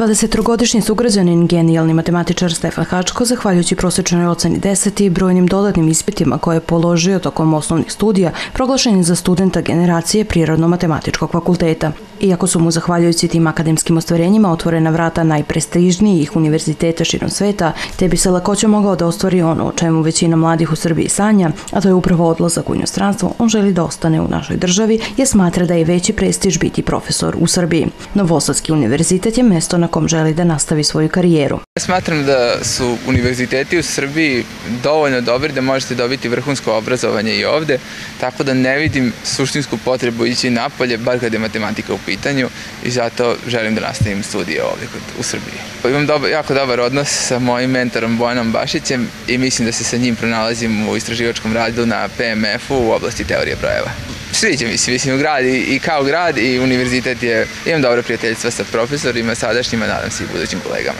23-godišnji sugrađanin, genijalni matematičar Stefan Hačko, zahvaljujući prosječnoj oceni 10 i brojnim dodatnim ispitima koje je položio tokom osnovnih studija, proglašen je za studenta generacije Prirodno-matematičkog fakulteta. Iako su mu zahvaljujući tim akademskim ostvarenjima otvorena vrata najprestižnijih univerziteta širom sveta, te bi se lakoće mogao da ostvari ono o čemu većina mladih u Srbiji sanja, a to je upravo odlazak u inostranstvo, on želi da ostane u našoj državi, jer smatra da je veći prestiž biti profesor u Srbiji. Novosadski univerzitet je mesto na kom želi da nastavi svoju karijeru. Smatram da su univerziteti u Srbiji dovoljno dobri da možete dobiti vrhunsko obrazovanje i ovde, tako da ne vidim suštinsku potrebu ići napolje, bar kada je matematika u pitanju i zato želim da nastavim studije ovde u Srbiji. Imam jako dobar odnos sa mojim mentorom Bojanom Bašićem i mislim da se sa njim pronalazim u istraživačkom radu na PMF-u u oblasti teorije brojeva. Sviđa mi se, mislim, grad i, i kao grad i univerzitet je, imam dobro prijateljstva sa profesorima, sadašnjima, nadam se i budućim kolegama.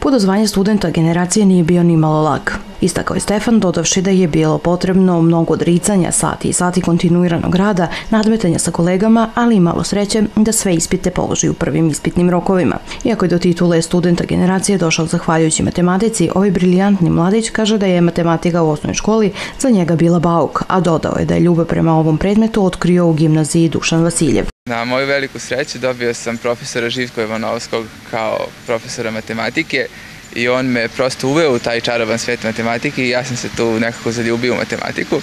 Put do zvanja studenta generacije nije bio ni malo lag. Istakao je Stefan, dodavši da je bilo potrebno mnogo odricanja, sati i sati kontinuiranog rada, nadmetanja sa kolegama, ali i malo sreće da sve ispite položi u prvim ispitnim rokovima. Iako je do titule studenta generacije došao zahvaljujući matematici, ovaj briljantni mladić kaže da je matematika u osnovnoj školi za njega bila bauk, a dodao je da je ljubav prema ovom predmetu otkrio u gimnaziji Dušan Vasiljev. Na moju veliku sreću dobio sam profesora Živko Ivanovskog kao profesora matematike i on me prosto uveo u taj čaroban svet matematike i ja sam se tu nekako zaljubio u matematiku.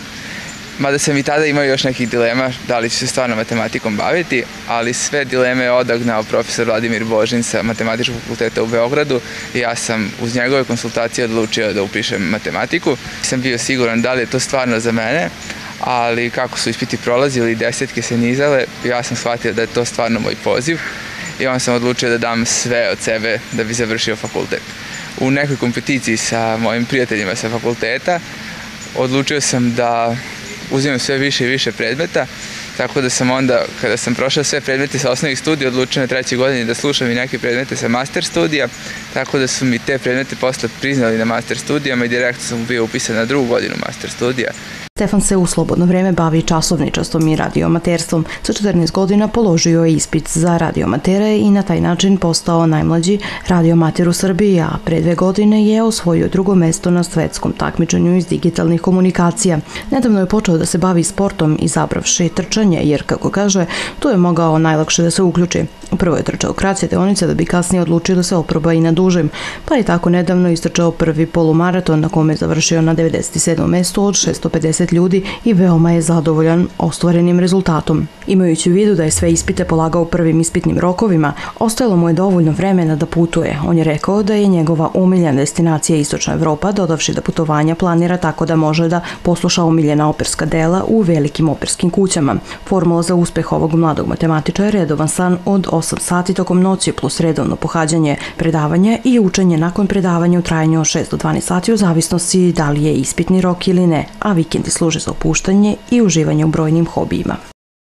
Mada sam i tada imao još nekih dilema da li ću se stvarno matematikom baviti, ali sve dileme je odagnao profesor Vladimir Božin sa Matematičkog fakulteta u Beogradu i ja sam uz njegove konsultacije odlučio da upišem matematiku. Sam bio siguran da li je to stvarno za mene, ali kako su ispiti prolazili, desetke se nizale, ja sam shvatio da je to stvarno moj poziv i on sam odlučio da dam sve od sebe da bi završio fakultet. U nekoj kompeticiji sa mojim prijateljima sa fakulteta odlučio sam da uzimam sve više i više predmeta, tako da sam onda, kada sam prošao sve predmete sa osnovnih studija, odlučio na trećoj godini da slušam i neke predmete sa master studija, tako da su mi te predmete posle priznali na master studijama i direktno sam bio upisan na drugu godinu master studija. Stefan se u slobodno vreme bavi časovničastom i radiomaterstvom. Sa 14 godina položio je ispit za radiomatere i na taj način postao najmlađi radiomater u Srbiji, a pre dve godine je osvojio drugo mesto na svetskom takmičenju iz digitalnih komunikacija. Nedavno je počeo da se bavi sportom i zabravši trčanje, jer, kako kaže, tu je mogao najlakše da se uključi. Prvo je trčao kraće deonice da bi kasnije odlučio da se oproba i na dužem, pa je tako nedavno istrčao prvi polumaraton na kome je završio na 97. mestu od 650 ljudi i veoma je zadovoljan ostvarenim rezultatom. Imajući u vidu da je sve ispite polagao prvim ispitnim rokovima, ostajalo mu je dovoljno vremena da putuje. On je rekao da je njegova umiljena destinacija Istočna Evropa, dodavši da putovanja planira tako da može da posluša omiljena operska dela u velikim operskim kućama. Formula za uspeh ovog mladog matematiča je redovan san od 8 sati tokom noći plus redovno pohađanje predavanja i učenje nakon predavanja u trajanju od 6 do 12 sati u zavisnosti da li je ispitni rok ili ne, a vikendi služe za opuštanje i uživanje u brojnim hobijima.